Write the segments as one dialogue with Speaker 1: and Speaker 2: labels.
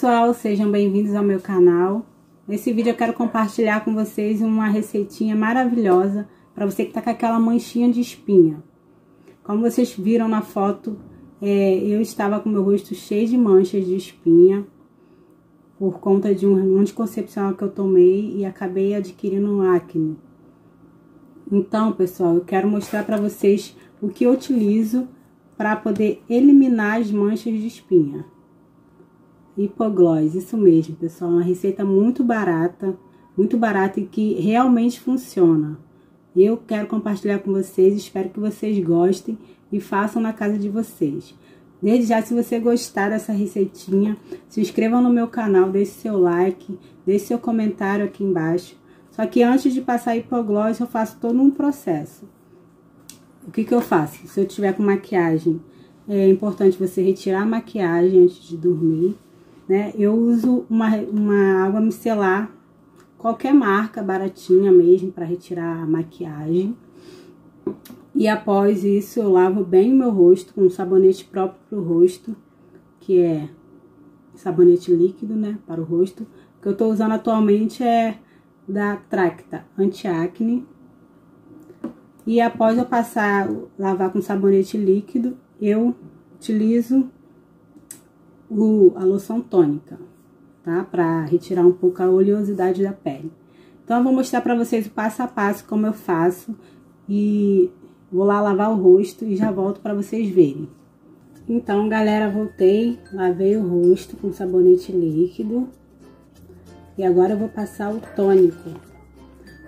Speaker 1: pessoal, sejam bem-vindos ao meu canal. Nesse vídeo eu quero compartilhar com vocês uma receitinha maravilhosa para você que tá com aquela manchinha de espinha. Como vocês viram na foto, é, eu estava com meu rosto cheio de manchas de espinha por conta de um anticoncepcional que eu tomei e acabei adquirindo acne. Então, pessoal, eu quero mostrar para vocês o que eu utilizo para poder eliminar as manchas de espinha. Hipoglós, isso mesmo, pessoal, uma receita muito barata, muito barata e que realmente funciona. Eu quero compartilhar com vocês, espero que vocês gostem e façam na casa de vocês. Desde já, se você gostar dessa receitinha, se inscreva no meu canal, deixe seu like, deixe seu comentário aqui embaixo. Só que antes de passar hipoglós, eu faço todo um processo. O que que eu faço? Se eu tiver com maquiagem, é importante você retirar a maquiagem antes de dormir, né? Eu uso uma, uma água micelar, qualquer marca, baratinha mesmo, para retirar a maquiagem. E após isso, eu lavo bem o meu rosto com um sabonete próprio para o rosto, que é sabonete líquido, né, para o rosto. O que eu tô usando atualmente é da Tracta Anti-Acne. E após eu passar, lavar com sabonete líquido, eu utilizo o, a loção tônica, tá? Pra retirar um pouco a oleosidade da pele. Então, eu vou mostrar pra vocês o passo a passo como eu faço e vou lá lavar o rosto e já volto pra vocês verem. Então, galera, voltei, lavei o rosto com sabonete líquido e agora eu vou passar o tônico.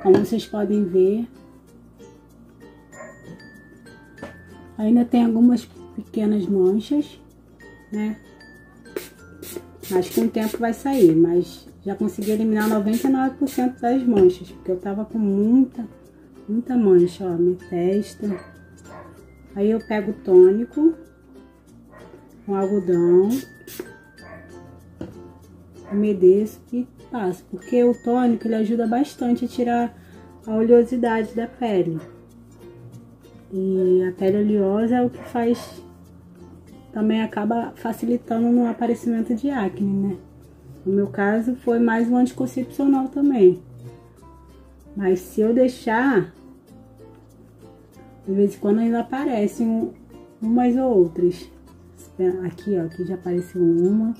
Speaker 1: Como vocês podem ver, ainda tem algumas pequenas manchas, né? Mas com o tempo vai sair, mas já consegui eliminar 99% das manchas, porque eu tava com muita, muita mancha, ó, na testa. Aí eu pego o tônico com algodão, umedeço e passo, porque o tônico ele ajuda bastante a tirar a oleosidade da pele. E a pele oleosa é o que faz também acaba facilitando no aparecimento de acne, né? No meu caso, foi mais um anticoncepcional também. Mas se eu deixar, de vez em quando ainda aparecem umas ou outras. Aqui, ó, aqui já apareceu uma.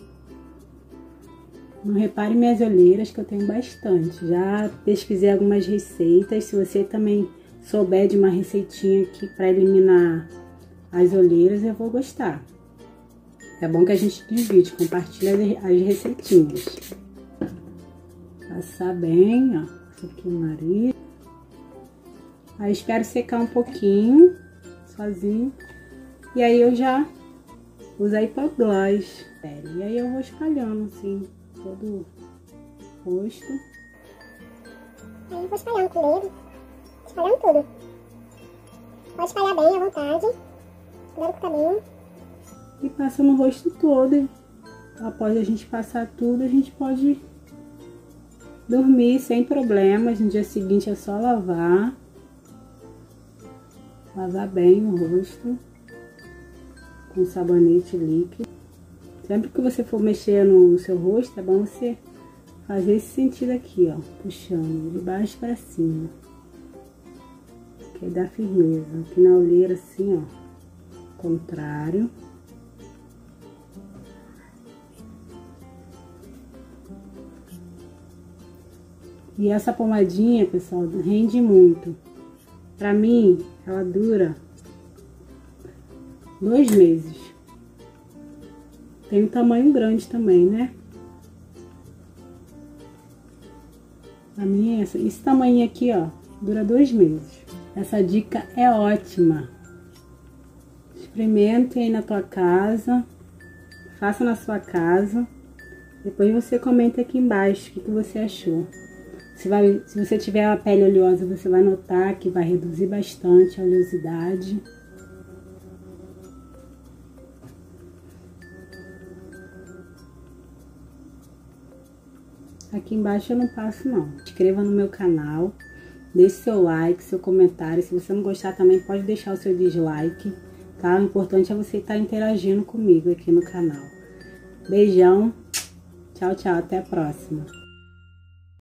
Speaker 1: Não repare minhas olheiras, que eu tenho bastante. Já pesquisei algumas receitas. Se você também souber de uma receitinha aqui para eliminar as olheiras, eu vou gostar. É bom que a gente divide, compartilha as receitinhas. Passar bem, ó. Isso aqui o nariz. Aí espero secar um pouquinho, sozinho. E aí eu já uso a hipoglós. E aí eu vou espalhando, assim, todo o rosto.
Speaker 2: Aí eu vou espalhando com o dedo, espalhando tudo. Pode espalhar bem à vontade, cuidado com o cabelo
Speaker 1: e passa no rosto todo. Após a gente passar tudo, a gente pode dormir sem problemas. No dia seguinte é só lavar. Lavar bem o rosto com sabonete líquido. Sempre que você for mexer no seu rosto, é bom você fazer esse sentido aqui, ó, puxando de baixo para cima. Que dá firmeza. Aqui na olheira assim, ó, contrário. E essa pomadinha, pessoal, rende muito. Pra mim, ela dura dois meses. Tem um tamanho grande também, né? A minha é essa. Esse tamanho aqui, ó, dura dois meses. Essa dica é ótima. Experimente aí na tua casa. Faça na sua casa. Depois você comenta aqui embaixo o que, que você achou. Você vai, se você tiver a pele oleosa, você vai notar que vai reduzir bastante a oleosidade. Aqui embaixo eu não passo não. Inscreva no meu canal, deixe seu like, seu comentário. Se você não gostar também pode deixar o seu dislike, tá? O importante é você estar interagindo comigo aqui no canal. Beijão Tchau, tchau. Até a próxima.